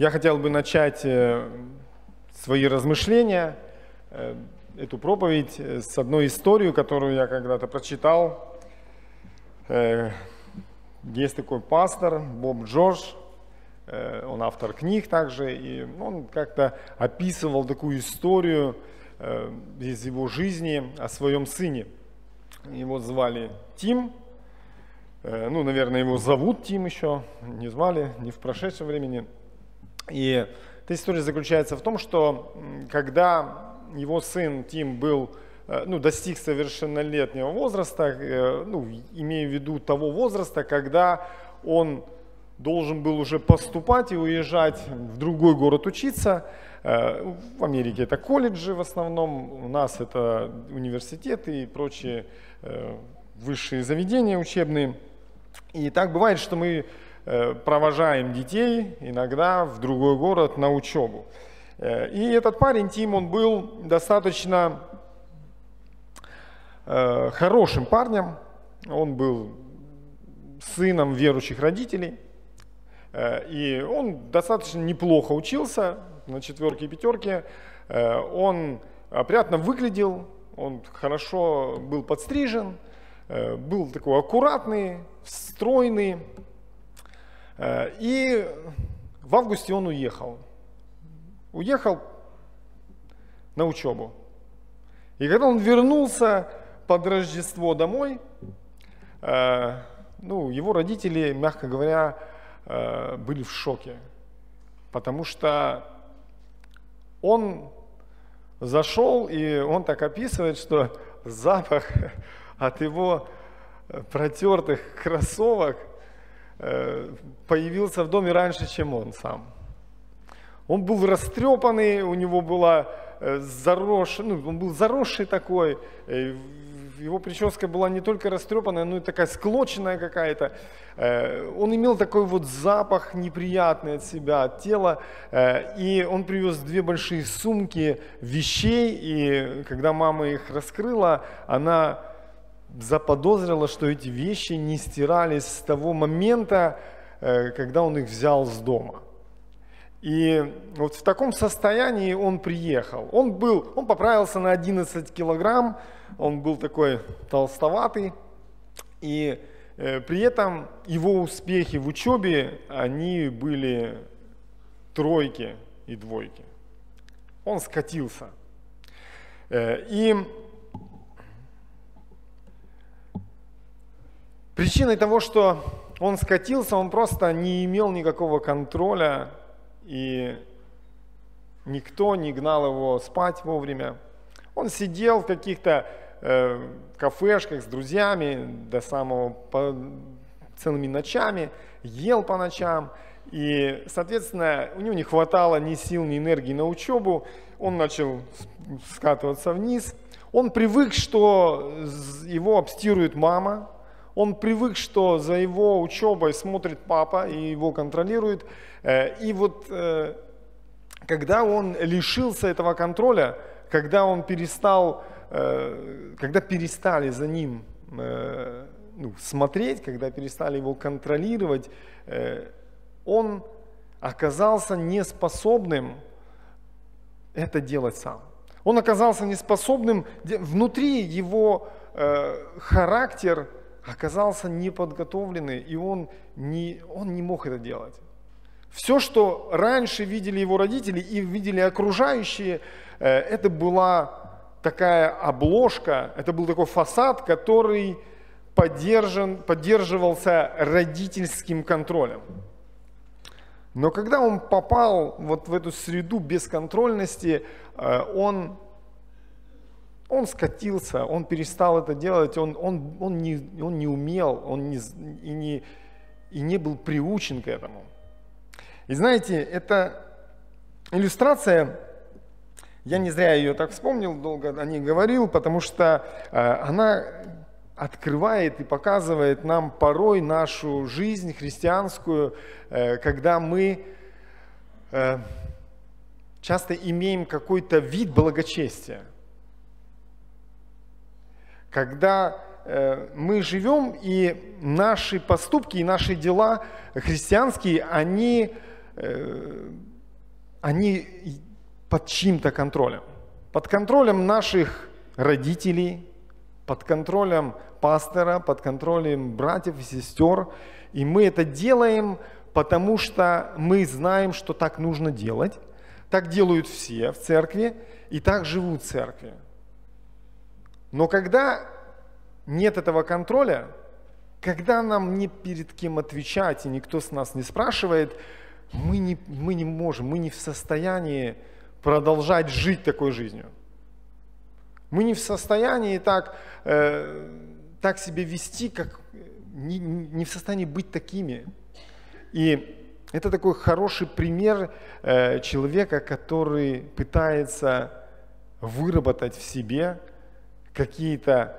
Я хотел бы начать э, свои размышления, э, эту проповедь э, с одной историей, которую я когда-то прочитал. Есть такой пастор Боб Джордж, он автор книг также, и он как-то описывал такую историю из его жизни о своем сыне. Его звали Тим, ну, наверное, его зовут Тим еще, не звали, не в прошедшем времени – и эта история заключается в том, что когда его сын Тим был, э, ну, достиг совершеннолетнего возраста, э, ну, имея в виду того возраста, когда он должен был уже поступать и уезжать в другой город учиться. Э, в Америке это колледжи в основном, у нас это университеты и прочие высшие заведения учебные. И так бывает, что мы провожаем детей иногда в другой город на учебу. Э, и этот парень Тим, он был достаточно э, хорошим парнем, он был сыном верующих родителей, и он достаточно неплохо учился на четверке и пятерке, он опрятно выглядел, он хорошо был подстрижен, был такой аккуратный, стройный, Э, и в августе он уехал. Уехал на учебу. И когда он вернулся под Рождество домой, э, ну, его родители, мягко говоря, э, были в шоке, потому что он зашел, и он так описывает, что запах от его протертых кроссовок Э, появился в доме раньше, чем он сам. Он был растрепанный, у него была э, заросшая, ну, он был заросший такой, э, его прическа была не только растрепанная, но и такая склоченная какая-то. Он имел такой вот запах неприятный от себя, от тела, и он привез две большие сумки вещей, и когда мама их раскрыла, она заподозрила, что эти вещи не стирались с того момента, э, когда он их взял с дома. И вот в таком состоянии он приехал. Он был, он поправился на 11 килограмм, он был такой толстоватый, и э, при этом его успехи в учебе, они были тройки и двойки. Он скатился. Э, и Причиной того, что он скатился, он просто не имел никакого контроля, и никто не гнал его спать вовремя. Он сидел в каких-то э, кафешках с друзьями до самого по, целыми ночами, ел по ночам, и, соответственно, у него не хватало ни сил, ни энергии на учебу, он начал скатываться вниз. Он привык, что его обстирует мама, он привык, что за его учебой смотрит папа и его контролирует. Э, и вот э, когда он лишился этого контроля, когда он перестал, э, когда перестали за ним ну, смотреть, когда перестали его контролировать, он оказался неспособным это делать сам. Он оказался неспособным, внутри его характер оказался неподготовленный, и он не, он не мог это делать. Все, что раньше видели его родители и видели окружающие, э, это была такая обложка, это был такой фасад, который поддержан, поддерживался родительским контролем. Но когда он попал вот в эту среду бесконтрольности, э, он он скатился, он перестал это делать, он, он, он, не, он не умел, он не, и, не, и не был приучен к этому. И знаете, эта иллюстрация, я не зря ее так вспомнил, долго о ней говорил, потому что э, она открывает и показывает нам порой нашу жизнь христианскую, э, когда мы э, часто имеем какой-то вид благочестия когда э, мы живем, и наши поступки, и наши дела христианские, они э, они под чьим-то контролем. Под контролем наших родителей, под контролем пастора, под контролем братьев и сестер. И мы это делаем, потому что мы знаем, что так нужно делать. Так делают все в церкви и так живут церкви. Но когда нет этого контроля, когда нам не перед кем отвечать и никто с нас не спрашивает, мы не, мы не можем, мы не в состоянии продолжать жить такой жизнью. Мы не в состоянии так, э, так себя вести, как не, не в состоянии быть такими. И это такой хороший пример э, человека, который пытается выработать в себе какие-то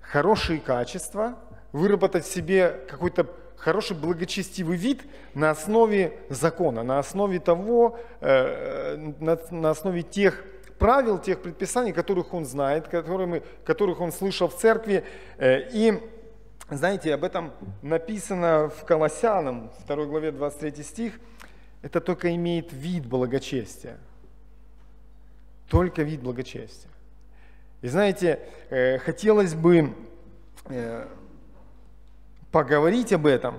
хорошие качества, выработать себе какой-то хороший благочестивый вид на основе закона, на основе того, э, на, на основе тех правил, тех предписаний, которых он знает, которыми, которых он слышал в церкви. Э, и знаете, об этом написано в Колоссянам, 2 главе 23 стих. Это только имеет вид благочестия. Только вид благочестия. И знаете, э, хотелось бы поговорить об этом,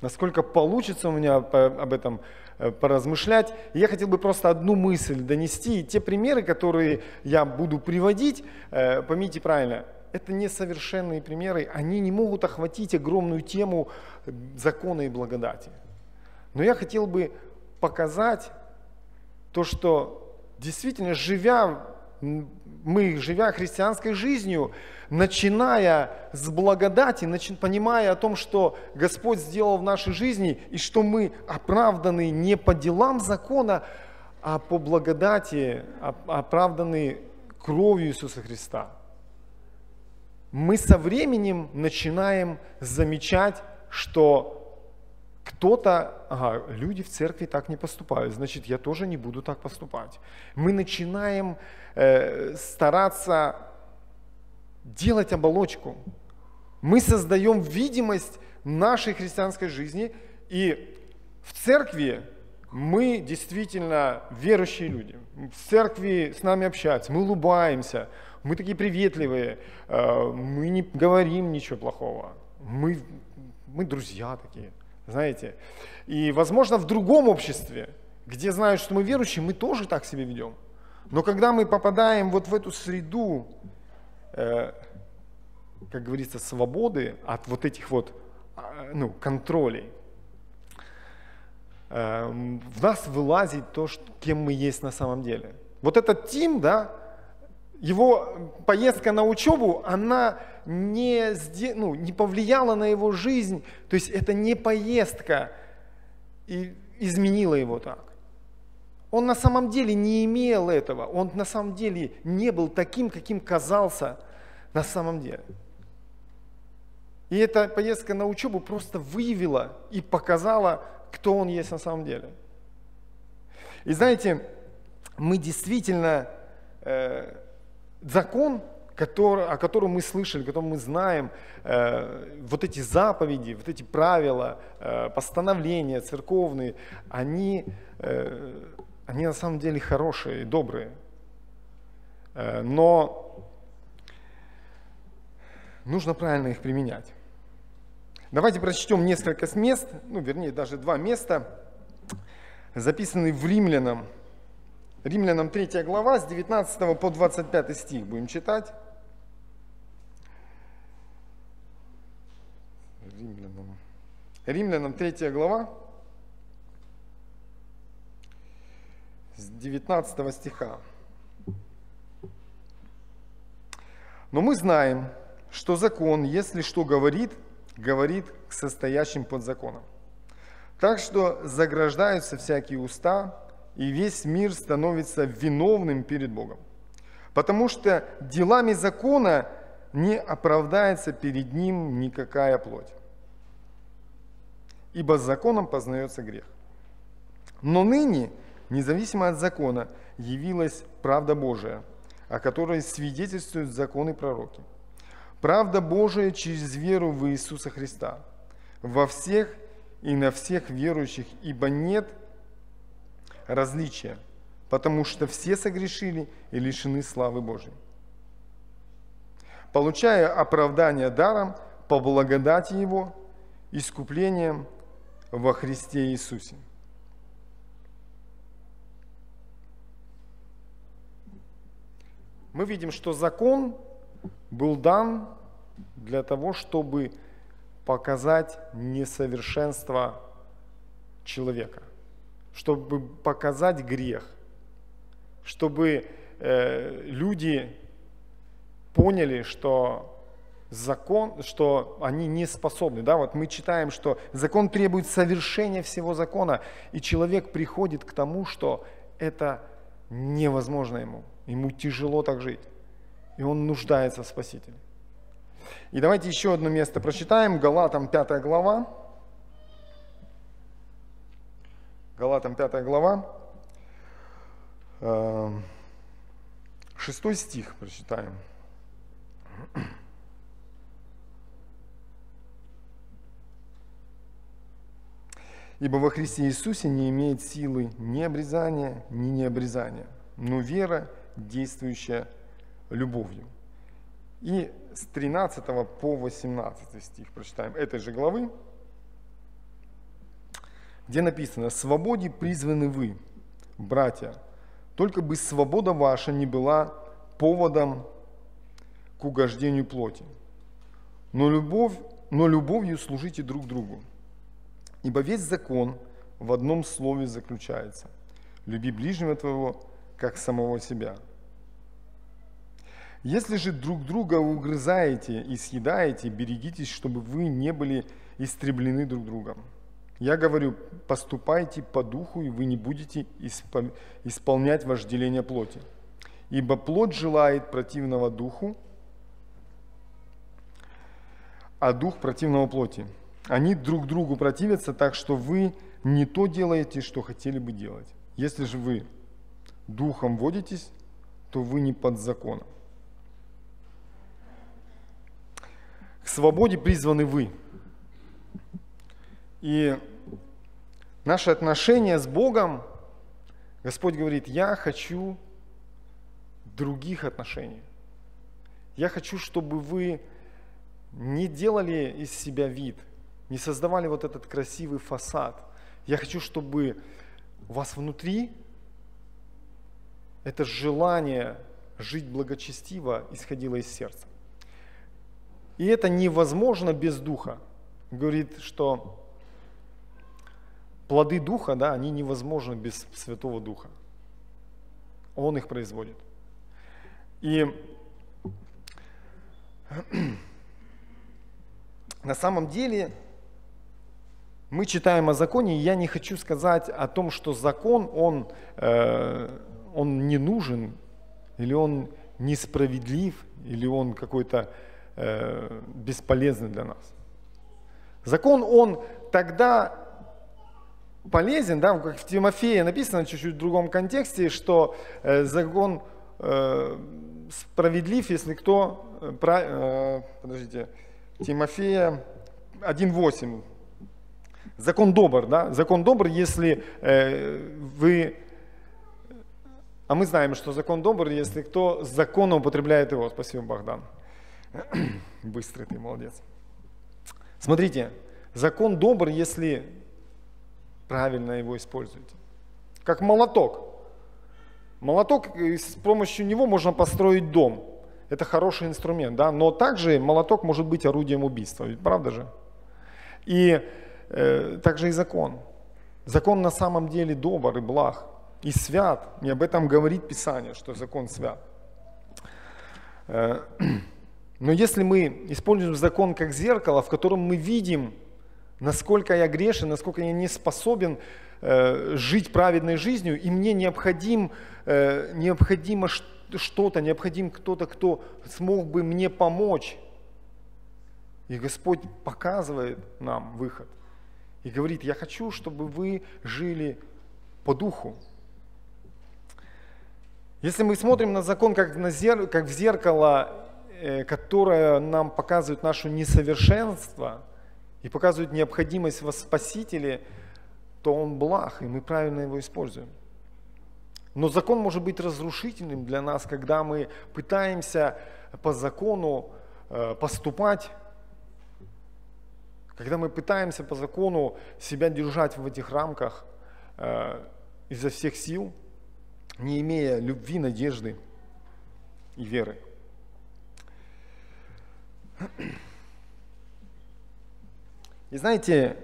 насколько получится у меня об этом э, поразмышлять. я хотел бы просто одну мысль донести. И те примеры, которые я буду приводить, э, поймите правильно, это несовершенные примеры, они не могут охватить огромную тему закона и благодати. Но я хотел бы показать то, что действительно, живя, мы, живя христианской жизнью, начиная с благодати, понимая о том, что Господь сделал в нашей жизни, и что мы оправданы не по делам закона, а по благодати, оправданы кровью Иисуса Христа. Мы со временем начинаем замечать, что кто-то, ага, люди в церкви так не поступают, значит, я тоже не буду так поступать. Мы начинаем э, стараться делать оболочку. Мы создаем видимость нашей христианской жизни, и в церкви мы действительно верующие люди. В церкви с нами общаются, мы улыбаемся, мы такие приветливые, э, мы не говорим ничего плохого, мы, мы друзья такие, знаете. И, возможно, в другом обществе, где знают, что мы верующие, мы тоже так себя ведем. Но когда мы попадаем вот в эту среду, Э, как говорится, свободы от вот этих вот а, ну, контролей, э, в нас вылазит то, что, кем мы есть на самом деле. Вот этот Тим, да, его поездка на учебу, она не, ну, не повлияла на его жизнь, то есть это не поездка и изменила его так. Он на самом деле не имел этого, он на самом деле не был таким, каким казался на самом деле. И эта поездка на учебу просто выявила и показала, кто он есть на самом деле. И знаете, мы действительно э, закон, который, о котором мы слышали, о котором мы знаем, э, вот эти заповеди, вот эти правила, э, постановления церковные, они э, они на самом деле хорошие и добрые. Э, но нужно правильно их применять. Давайте прочтем несколько мест, ну, вернее, даже два места, записанные в Римлянам. Римлянам 3 глава, с 19 по 25 стих будем читать. Римлянам, Римлянам 3 глава, с 19 стиха. Но мы знаем, что закон, если что говорит, говорит к состоящим под законом. Так что заграждаются всякие уста, и весь мир становится виновным перед Богом. Потому что делами закона не оправдается перед ним никакая плоть. Ибо законом познается грех. Но ныне Независимо от закона явилась правда Божия, о которой свидетельствуют законы пророки. Правда Божия через веру в Иисуса Христа во всех и на всех верующих, ибо нет различия, потому что все согрешили и лишены славы Божьей. Получая оправдание даром по благодати Его, искуплением во Христе Иисусе. Мы видим, что закон был дан для того, чтобы показать несовершенство человека, чтобы показать грех, чтобы э, люди поняли, что закон, что они не способны. Да? Вот мы читаем, что закон требует совершения всего закона, и человек приходит к тому, что это невозможно ему, ему тяжело так жить, и он нуждается в Спасителе. И давайте еще одно место прочитаем, Галатам 5 глава. Галатам 5 глава, 6 э, стих прочитаем. Ибо во Христе Иисусе не имеет силы ни обрезания, ни необрезания, но вера, действующая любовью. И с 13 по 18 стих прочитаем этой же главы, где написано «Свободе призваны вы, братья, только бы свобода ваша не была поводом к угождению плоти, но, любовь, но любовью служите друг другу. Ибо весь закон в одном слове заключается – люби ближнего твоего, как самого себя – если же друг друга угрызаете и съедаете, берегитесь, чтобы вы не были истреблены друг другом. Я говорю, поступайте по духу, и вы не будете исполнять вожделение плоти. Ибо плоть желает противного духу, а дух противного плоти. Они друг другу противятся, так что вы не то делаете, что хотели бы делать. Если же вы духом водитесь, то вы не под законом. К свободе призваны вы. И наши отношения с Богом, Господь говорит, я хочу других отношений. Я хочу, чтобы вы не делали из себя вид, не создавали вот этот красивый фасад. Я хочу, чтобы у вас внутри это желание жить благочестиво исходило из сердца. И это невозможно без Духа. Говорит, что плоды Духа, да, они невозможны без Святого Духа. Он их производит. И на самом деле мы читаем о законе, и я не хочу сказать о том, что закон, он, э, он не нужен, или он несправедлив, или он какой-то э, бесполезны для нас. Закон, он тогда полезен, да, как в Тимофее написано чуть-чуть в другом контексте, что э, закон э, справедлив, если кто, э, про, э, подождите, Тимофея 1.8, закон добр, да, закон добр, если э, вы, а мы знаем, что закон добр, если кто законно употребляет его, спасибо, Богдан. Быстрый ты, молодец. Смотрите, закон добр, если правильно его используете. Как молоток. Молоток, с помощью него можно построить дом. Это хороший инструмент, да, но также молоток может быть орудием убийства, ведь правда же? И э, также и закон. Закон на самом деле добр и благ, и свят. И об этом говорит Писание, что закон свят. Э, но если мы используем закон как зеркало, в котором мы видим, насколько я грешен, насколько я не способен э, жить праведной жизнью, и мне необходим, э, необходимо что-то, необходим кто-то, кто смог бы мне помочь. И Господь показывает нам выход и говорит, я хочу, чтобы вы жили по духу. Если мы смотрим на закон как, на зер... как в зеркало Э, которая нам показывает наше несовершенство и показывает необходимость в Спасителе, то он благ, и мы правильно его используем. Но закон может быть разрушительным для нас, когда мы пытаемся по закону э, поступать, когда мы пытаемся по закону себя держать в этих рамках э, изо всех сил, не имея любви, надежды и веры. И знаете,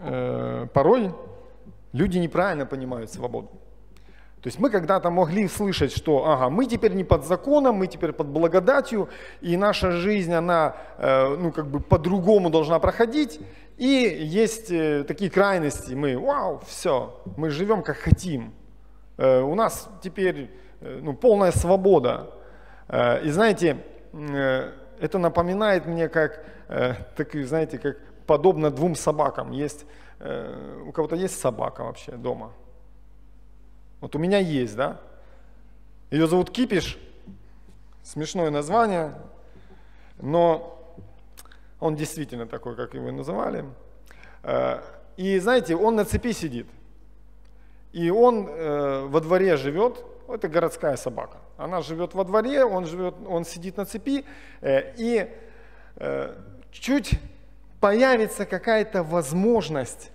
э, порой люди неправильно понимают свободу. То есть мы когда-то могли слышать, что ага, мы теперь не под законом, мы теперь под благодатью, и наша жизнь, она э, ну, как бы по-другому должна проходить. И есть э, такие крайности, мы, вау, все, мы живем как хотим. Э, у нас теперь э, ну, полная свобода. Э, и знаете, э, это напоминает мне как, э, так, знаете, как подобно двум собакам. Есть, э, у кого-то есть собака вообще дома – вот у меня есть, да? Ее зовут Кипиш, смешное название, но он действительно такой, как его называли. Э, и знаете, он на цепи сидит. И он э, во дворе живет, это городская собака. Она живет во дворе, он, живет, он сидит на цепи, э, и чуть появится какая-то возможность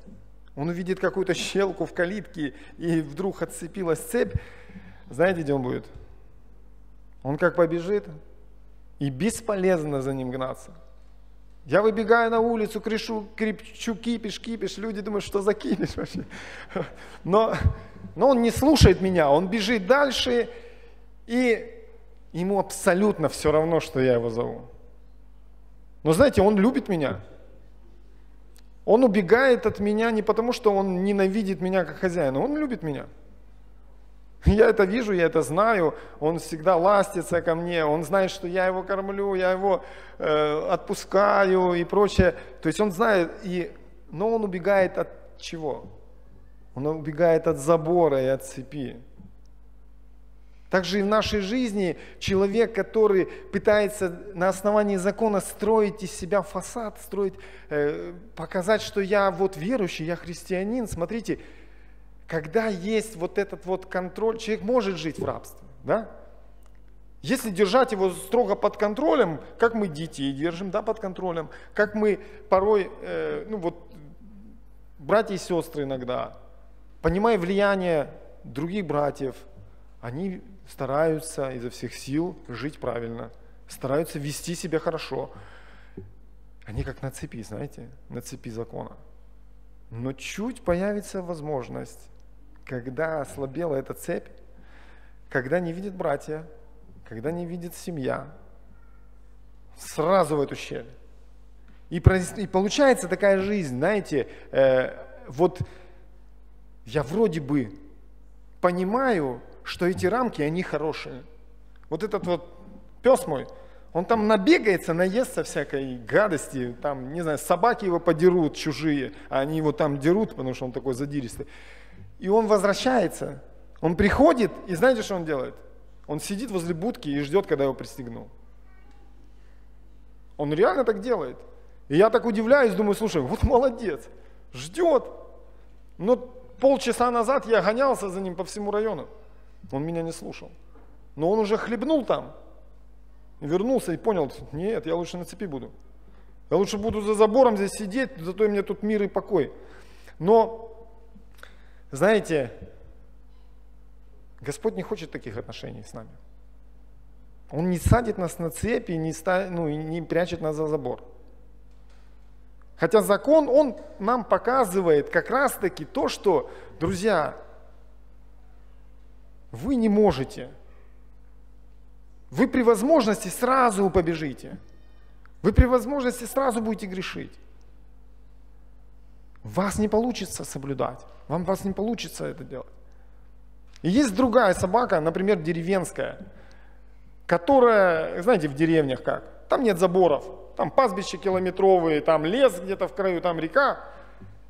он увидит какую-то щелку в калитке, и вдруг отцепилась цепь. Знаете, где он будет? Он как побежит, и бесполезно за ним гнаться. Я выбегаю на улицу, кричу, кричу кипиш, кипиш, люди думают, что за кипиш вообще. Но, но он не слушает меня, он бежит дальше, и ему абсолютно все равно, что я его зову. Но знаете, он любит меня. Он убегает от меня не потому, что он ненавидит меня как хозяина, он любит меня. Я это вижу, я это знаю, он всегда ластится ко мне, он знает, что я его кормлю, я его э, отпускаю и прочее. То есть он знает, и, но он убегает от чего? Он убегает от забора и от цепи. Также и в нашей жизни человек, который пытается на основании закона строить из себя фасад, строить, э, показать, что я вот верующий, я христианин. Смотрите, когда есть вот этот вот контроль, человек может жить в рабстве, да? Если держать его строго под контролем, как мы детей держим, да, под контролем, как мы порой, э, ну вот, братья и сестры иногда, понимая влияние других братьев, они стараются изо всех сил жить правильно, стараются вести себя хорошо. Они как на цепи, знаете, на цепи закона. Но чуть появится возможность, когда ослабела эта цепь, когда не видят братья, когда не видит семья, сразу в эту щель. И, и получается такая жизнь, знаете, э, вот я вроде бы понимаю, что эти рамки, они хорошие. Вот этот вот пес мой, он там набегается, наестся всякой гадости, там, не знаю, собаки его подерут чужие, а они его там дерут, потому что он такой задиристый. И он возвращается, он приходит, и знаете, что он делает? Он сидит возле будки и ждет, когда его пристегнул. Он реально так делает. И я так удивляюсь, думаю, слушай, вот молодец, ждет. Но полчаса назад я гонялся за ним по всему району. Он меня не слушал. Но он уже хлебнул там. Вернулся и понял, нет, я лучше на цепи буду. Я лучше буду за забором здесь сидеть, зато у меня тут мир и покой. Но, знаете, Господь не хочет таких отношений с нами. Он не садит нас на цепи, не, ну, не прячет нас за забор. Хотя закон, он нам показывает как раз-таки то, что, друзья, вы не можете. Вы при возможности сразу побежите. Вы при возможности сразу будете грешить. Вас не получится соблюдать. Вам вас не получится это делать. И есть другая собака, например, деревенская, которая, знаете, в деревнях как? Там нет заборов, там пастбища километровые, там лес где-то в краю, там река.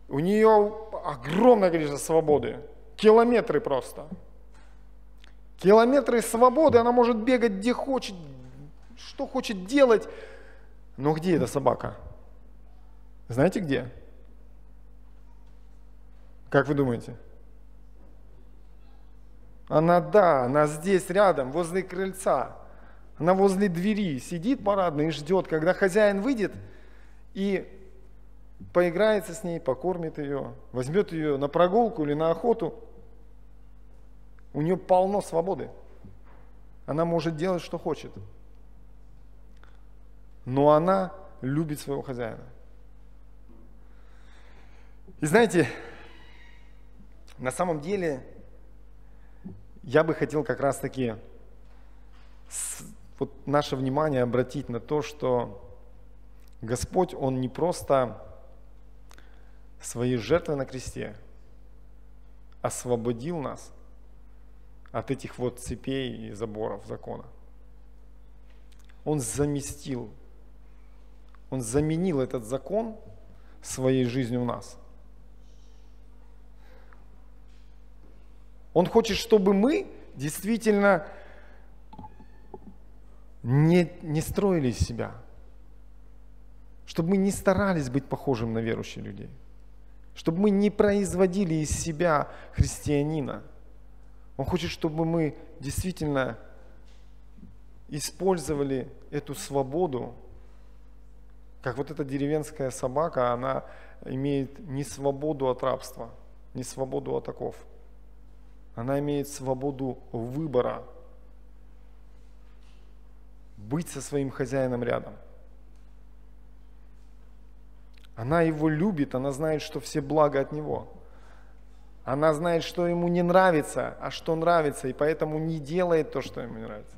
У нее огромное количество свободы, километры просто. Километры свободы, она может бегать где хочет, что хочет делать. Но где эта собака? Знаете где? Как вы думаете? Она да, она здесь рядом, возле крыльца. Она возле двери, сидит парадно и ждет, когда хозяин выйдет и поиграется с ней, покормит ее, возьмет ее на прогулку или на охоту. У нее полно свободы. Она может делать, что хочет. Но она любит своего хозяина. И знаете, на самом деле я бы хотел как раз таки вот наше внимание обратить на то, что Господь, Он не просто своей жертвой на кресте освободил нас от этих вот цепей и заборов закона. Он заместил, Он заменил этот закон своей жизнью в нас. Он хочет, чтобы мы действительно не, не строили себя, чтобы мы не старались быть похожим на верующих людей, чтобы мы не производили из себя христианина. Он хочет, чтобы мы действительно использовали эту свободу, как вот эта деревенская собака, она имеет не свободу от рабства, не свободу от оков. Она имеет свободу выбора – быть со своим хозяином рядом. Она его любит, она знает, что все блага от него. Она знает, что ему не нравится, а что нравится, и поэтому не делает то, что ему не нравится.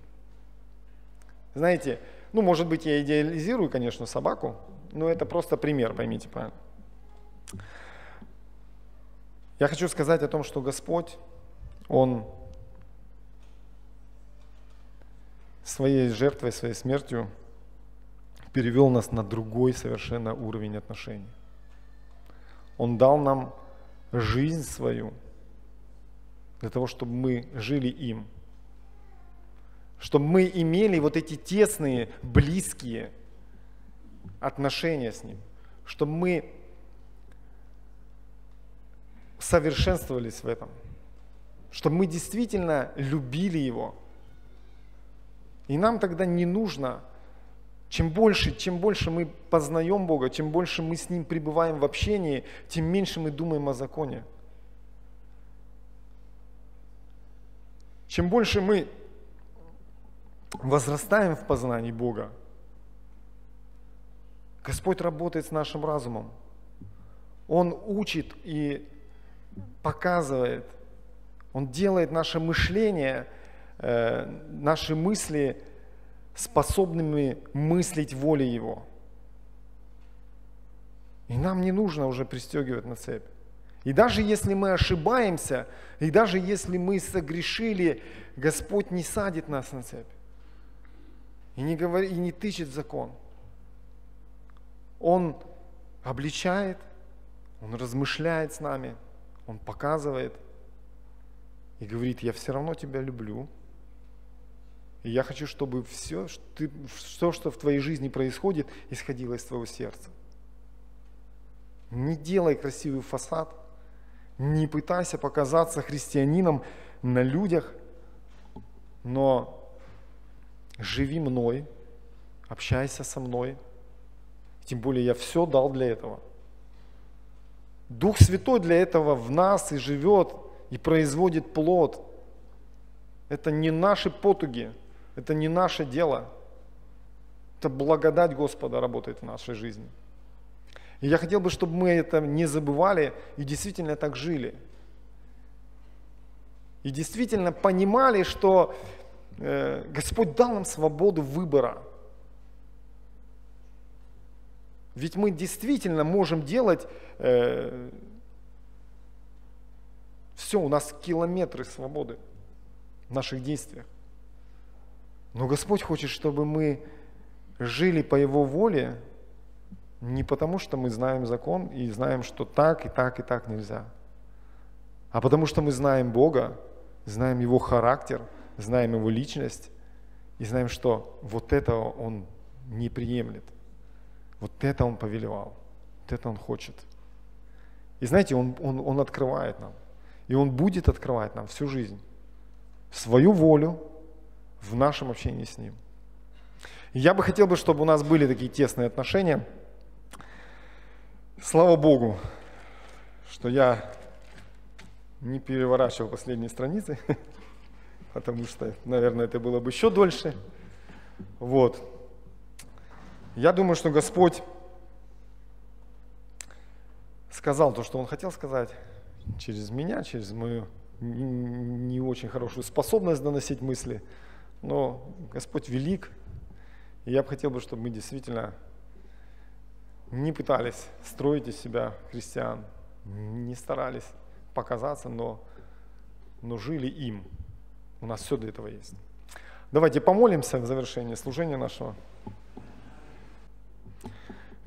Знаете, ну, может быть, я идеализирую, конечно, собаку, но это просто пример, поймите правильно. Я хочу сказать о том, что Господь, Он своей жертвой, своей смертью перевел нас на другой совершенно уровень отношений. Он дал нам жизнь свою для того, чтобы мы жили им, чтобы мы имели вот эти тесные, близкие отношения с Ним, чтобы мы совершенствовались в этом, чтобы мы действительно любили Его – и нам тогда не нужно, чем больше, чем больше мы познаем Бога, чем больше мы с Ним пребываем в общении, тем меньше мы думаем о законе. Чем больше мы возрастаем в познании Бога, Господь работает с нашим разумом. Он учит и показывает, Он делает наше мышление – Э, наши мысли способными мыслить волей Его. И нам не нужно уже пристегивать на цепь. И даже если мы ошибаемся, и даже если мы согрешили, Господь не садит нас на цепь. И не, говорит, и не тычет закон. Он обличает, Он размышляет с нами, Он показывает и говорит, я все равно тебя люблю, я хочу, чтобы все, что, все, что в твоей жизни происходит, исходило из твоего сердца. Не делай красивый фасад, не пытайся показаться христианином на людях, но живи мной, общайся со мной. Тем более я все дал для этого. Дух Святой для этого в нас и живет, и производит плод. Это не наши потуги, это не наше дело. Это благодать Господа работает в нашей жизни. И я хотел бы, чтобы мы это не забывали и действительно так жили. И действительно понимали, что э, Господь дал нам свободу выбора. Ведь мы действительно можем делать э, все, у нас километры свободы в наших действиях. Но Господь хочет, чтобы мы жили по Его воле, не потому, что мы знаем закон и знаем, что так и так и так нельзя, а потому что мы знаем Бога, знаем Его характер, знаем Его личность и знаем, что вот этого Он не приемлет. Вот это Он повелевал, вот это Он хочет. И знаете, Он, он, он открывает нам, и Он будет открывать нам всю жизнь. свою волю в нашем общении с Ним. Я бы хотел, бы, чтобы у нас были такие тесные отношения. Слава Богу, что я не переворачивал последние страницы, потому что, наверное, это было бы еще дольше. Вот. Я думаю, что Господь сказал то, что Он хотел сказать через меня, через мою не очень хорошую способность доносить мысли, но Господь велик, и я бы хотел, бы, чтобы мы действительно не пытались строить из себя христиан, не старались показаться, но, но жили им. У нас все для этого есть. Давайте помолимся в завершении служения нашего.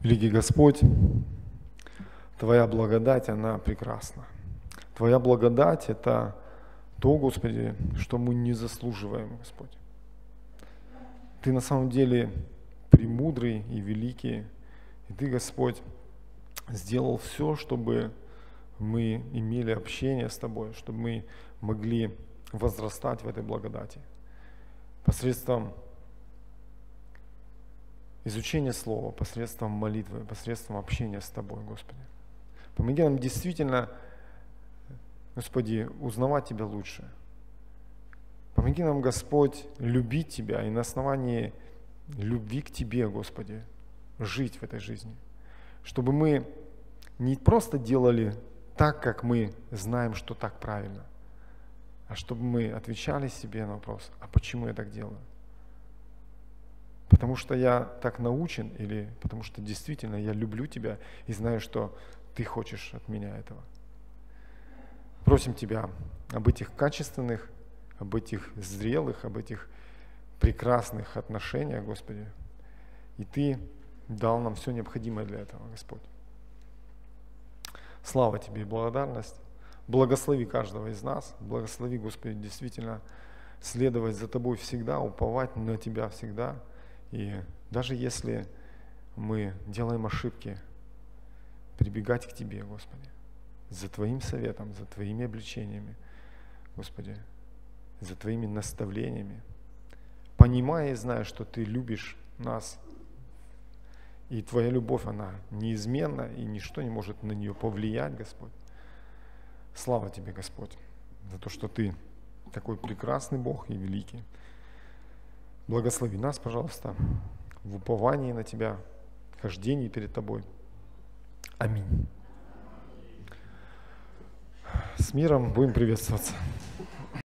Великий Господь, Твоя благодать, она прекрасна. Твоя благодать – это то, Господи, что мы не заслуживаем, Господь. Ты на самом деле премудрый и великий, и Ты, Господь, сделал все, чтобы мы имели общение с Тобой, чтобы мы могли возрастать в этой благодати. Посредством изучения Слова, посредством молитвы, посредством общения с Тобой, Господи. Помоги нам действительно, Господи, узнавать Тебя лучше. Помоги нам, Господь, любить Тебя и на основании любви к Тебе, Господи, жить в этой жизни. Чтобы мы не просто делали так, как мы знаем, что так правильно, а чтобы мы отвечали себе на вопрос, а почему я так делаю? Потому что я так научен или потому что действительно я люблю тебя и знаю, что ты хочешь от меня этого. Просим Тебя об этих качественных, об этих зрелых, об этих прекрасных отношениях, Господи. И Ты дал нам все необходимое для этого, Господь. Слава Тебе и благодарность. Благослови каждого из нас. Благослови, Господи, действительно следовать за Тобой всегда, уповать на Тебя всегда. И даже если мы делаем ошибки, прибегать к Тебе, Господи, за Твоим советом, за Твоими обличениями, Господи, за Твоими наставлениями, понимая и зная, что Ты любишь нас, и Твоя любовь, она неизменна, и ничто не может на нее повлиять, Господь. Слава Тебе, Господь, за то, что Ты такой прекрасный Бог и великий. Благослови нас, пожалуйста, в уповании на Тебя, хождении перед Тобой. Аминь. С миром будем приветствоваться.